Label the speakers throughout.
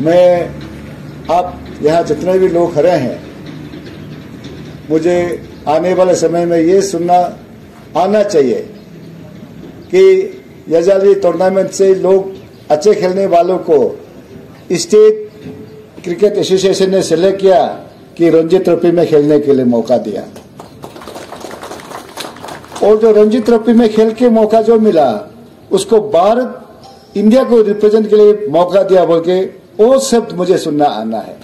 Speaker 1: मैं, आप यहाँ जितने भी लोग खड़े हैं, मुझे आने वाले समय में ये सुनना, आना चाहिए कि यजाली टूर्नामेंट से लोग अच्छे खेलने वालों को स्टेट क्रिकेट एसोसिएशन ने सिलेक्ट किया कि रणजी ट्रॉफी में खेलने के लिए मौका दिया। और जो रणजी ट्रॉफी में खेल के मौका जो मिला, उसको भारत इंडिया को रिप्रेजेंट के लिए मौका दिया बोल के वो शब्द मुझे सुनना आना है।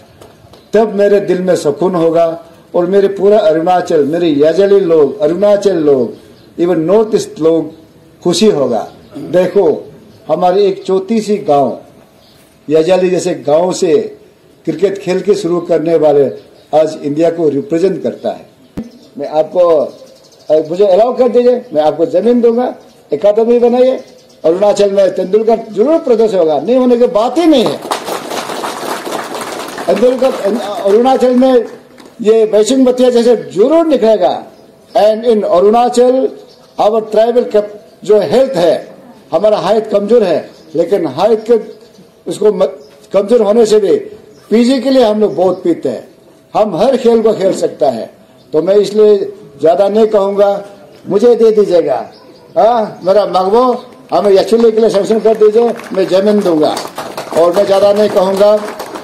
Speaker 1: तब मेरे दिल में सुकून होगा और मेरे पूरा अरुणाचल, मेरे याजली लोग, अरुणाचल लोग इवन नॉर्थ ईस्ट लोग खुशी होगा। देखो, हमारे एक चौथी सी गाँव, याजाली जैसे गाँव से क्रिकेट खेल के शुरू करने वाले आज इंडिया को रिप्रेजेंट करता है। मैं आपको मुझे अलाउ कर दीजिए, मैं आपको ज़मीन दूँगा एकादमी बनाइए, अरुणाचल में तेंदुलकर ज़रूर प्रदर्शन होगा। नहीं होने की बात ही नहीं है। अरुणाचल में ये वैशिंग बतिया जैसे ज़रूर निकलेगा। And in Arunachal our tribal जो हेल्थ है, हमारा हाइट कमज़ोर है, लेकिन हाइट के उसको कमज़ोर होने से भी पीजी के लिए हम लोग बहुत पीते हैं। हम हर खेल को खेल सकता है। तो मैं इसलिए ज़्यादा नहीं कहूँगा। मुझे दे दीजिएगा। हाँ मेरा मगबो हमें यचुल्ली के लिए सेंक्शन कर दीजिए, मैं ज़मीन दूँगा। और मैं ज़्यादा नहीं कहूँगा।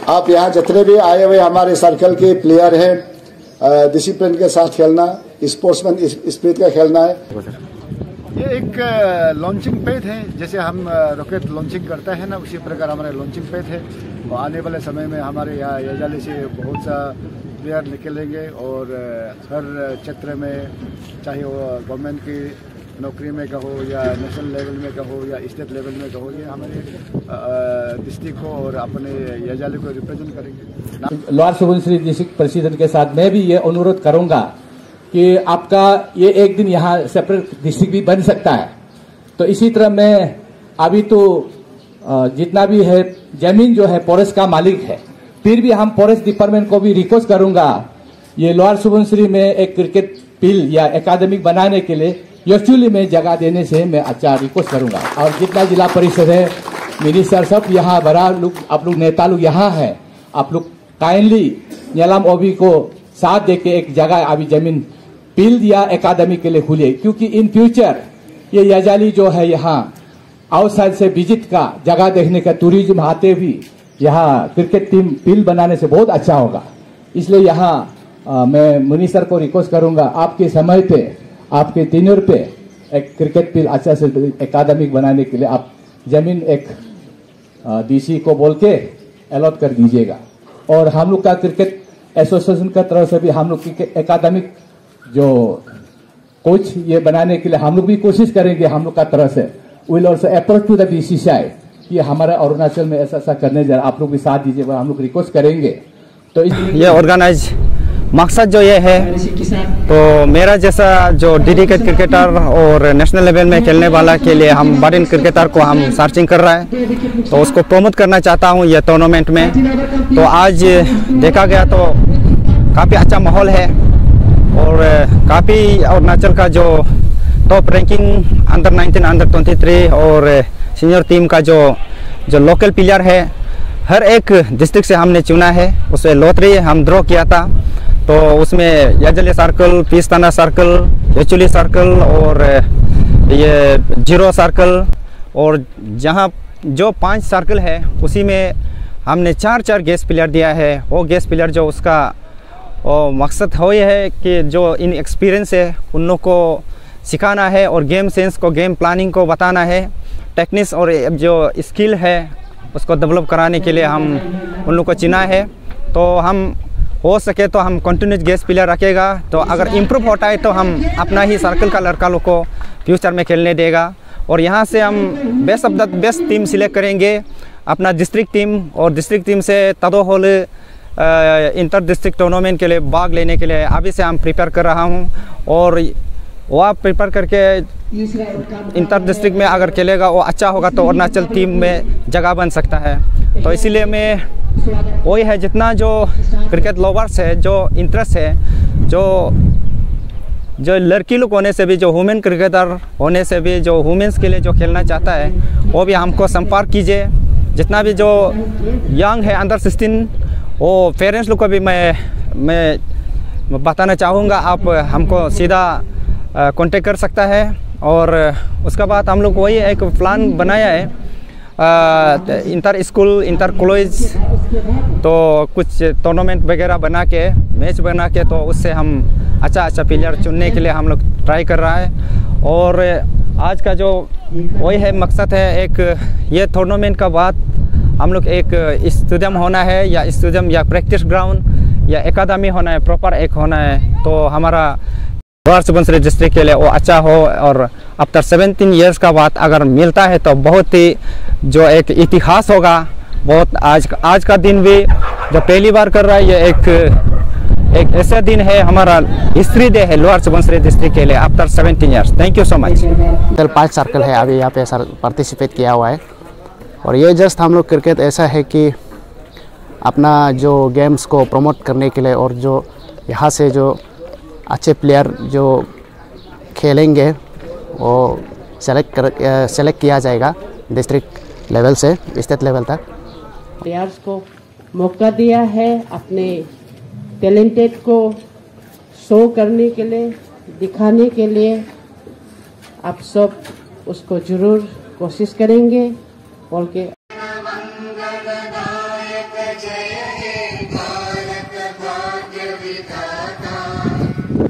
Speaker 1: आप यहाँ जितने भी आए हुए हमारे सर्कल के प्लेयर हैं डिसिप्लिन के साथ खेलना स्पोर्ट्समैन स्पिरिट का खेलना है।
Speaker 2: ये एक लॉन्चिंग पैड है, जैसे हम रॉकेट लॉन्चिंग करते हैं ना, उसी प्रकार हमारे लॉन्चिंग पैड है। और आने वाले समय में हमारे यहाँ यजाली से बहुत सा प्लेयर निकलेंगे और हर क्षेत्र में, चाहे वो गवर्नमेंट की नौकरी में कहो या नेशनल लेवल में कहो या स्टेट लेवल में कहो, ये हमारे डिस्ट्रिक्ट को और अपने यजाली को रिप्रेजेंट करेंगे।
Speaker 3: लोअर सुबनश्री डिस्ट्रिक्ट प्रेसिडेंट के साथ मैं भी ये अनुरोध करूँगा कि आपका ये एक दिन यहाँ सेपरेट डिस्ट्रिक्ट भी बन सकता है। तो इसी तरह मैं अभी तो जितना भी है, ज़मीन जो है फॉरेस्ट का मालिक है, फिर भी हम फॉरेस्ट डिपार्टमेंट को भी रिक्वेस्ट करूँगा। ये लोअर सुबनश्री में एक क्रिकेट फ़ील्ड या एकेडमिक बनाने के लिए एक्चुअली में जगह देने से मैं अच्छा रिक्वेस्ट करूँगा और जितना जिला परिषद है मिनिस्टर सब यहाँ, बड़ा लोग, आप लोग नेता लोग यहाँ है। आप लोग काइंडली नीलाम ओबी को साथ दे के एक जगह अभी ज़मीन फ़ील्ड या एकेडमी के लिए खुले क्योंकि इन फ्यूचर ये यजाली जो है यहाँ, आउटसाइड से विज़िट का जगह देखने का टूरिज़्म आते भी यहाँ क्रिकेट टीम फ़ील्ड बनाने से बहुत अच्छा होगा। इसलिए यहाँ मैं मिनिस्टर को रिक्वेस्ट करूँगा, आपके समय पे आपके तीनों पे एक क्रिकेट फ़ील्ड अच्छा से एकेडमिक बनाने के लिए आप ज़मीन एक डीसी को बोल के अलॉट कर दीजिएगा। और हम लोग का क्रिकेट एसोसिएशन का तरफ़ से भी हम लोग की एकेडमिक जो कोच ये बनाने के लिए हम लोग भी कोशिश करेंगे हम लोग का तरफ़ से। Will also approach to the BCCI कि हमारे अरुणाचल में ऐसा ऐसा करने जा रहा आप लोग भी साथ दीजिए, हम लोग रिक्वेस्ट करेंगे। तो
Speaker 4: ये ऑर्गेनाइज मकसद जो ये है तो मेरा जैसा जो डेडिकेट क्रिकेटर और नेशनल लेवल में खेलने वाला के लिए हम बड़े क्रिकेटर को हम सर्चिंग कर रहा है। तो उसको प्रमोट करना चाहता हूँ ये टूर्नामेंट में। तो आज देखा गया तो काफ़ी अच्छा माहौल है और काफ़ी अरुणाचल का जो टॉप रैंकिंग अंडर 19 अंडर 23 और सीनियर टीम का जो जो लोकल प्लेयर है हर एक डिस्ट्रिक्ट से हमने चुना है, उसे लॉटरी हम ड्रॉ किया था। तो उसमें Yazali circle Pistana circle Yachuli circle और ये ज़ीरो सर्कल और जहाँ जो पाँच सर्कल है, उसी में हमने चार चार गैस प्लेयर दिया है। वो गैस प्लेयर जो उसका मकसद हो ये है कि जो इन एक्सपीरियंस है, उन लोग को सिखाना है और गेम सेंस को गेम प्लानिंग को बताना है। टेक्निक्स और जो स्किल है उसको डेवलप कराने के लिए हम उन लोग को चिना है। तो हम हो सके तो हम कंटिन्यूस गेस्ट प्लेयर रखेगा। तो अगर इम्प्रूव होता है तो हम अपना ही सर्कल का लड़का लोग को फ्यूचर में खेलने देगा। और यहाँ से हम best of the best team select करेंगे। अपना डिस्ट्रिक्ट टीम और डिस्ट्रिक्ट टीम से तदोहल इंटर डिस्ट्रिक्ट टूर्नामेंट के लिए भाग लेने के लिए अभी से हम प्रिपेयर कर रहा हूँ। और वह प्रिपेयर करके इंटर डिस्ट्रिक्ट में अगर खेलेगा, वो अच्छा होगा तो अरुणाचल टीम में जगह बन सकता है। तो इसीलिए मैं वही है, जितना जो क्रिकेट लवर्स है, जो इंटरेस्ट है, जो जो लड़की लोग होने से भी, जो वुमेन क्रिकेटर होने से भी, जो वुमेंस के लिए जो खेलना चाहता है, वो भी हमको संपर्क कीजिए। जितना भी जो यंग है अंडर सिक्सटीन वो पेरेंट्स लोग को भी मैं मैं बताना चाहूँगा, आप हमको सीधा कांटेक्ट कर सकता है और उसके बाद हम लोग वही एक प्लान बनाया है। इंटर स्कूल इंटर कॉलेज तो कुछ टूर्नामेंट वगैरह बना के मैच बना के तो उससे हम अच्छा अच्छा प्लेयर चुनने के लिए हम लोग ट्राई कर रहा है। और आज का जो वही है मकसद है एक, ये टूर्नामेंट का बाद हम लोग एक स्टेडियम होना है या स्टेडियम या प्रैक्टिस ग्राउंड या एकेडमी होना है प्रॉपर एक होना है। तो हमारा लोअर सुबनसिरी डिस्ट्रिक्ट के लिए वो अच्छा हो और आफ्टर 17 इयर्स का बाद अगर मिलता है तो बहुत ही जो एक इतिहास होगा, बहुत आज आज का दिन भी जो पहली बार कर रहा है, ये एक एक ऐसा दिन है, हमारा हिस्ट्री डे है लोअर सुबनसिरी डिस्ट्रिक्ट के लिए after 17 years thank you so much
Speaker 5: कल पाँच सर्कल है, अभी यहाँ पे सर पार्टिसिपेट किया हुआ है। और ये जस्ट हम लोग क्रिकेट ऐसा है कि अपना जो गेम्स को प्रमोट करने के लिए और जो यहाँ से जो अच्छे प्लेयर जो खेलेंगे, वो सेलेक्ट कर सेलेक्ट किया जाएगा डिस्ट्रिक्ट लेवल से स्टेट लेवल तक।
Speaker 6: प्लेयर्स को मौका दिया है अपने टैलेंटेड को शो करने के लिए, दिखाने के लिए। आप सब उसको ज़रूर कोशिश करेंगे। बोल के